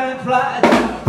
can fly.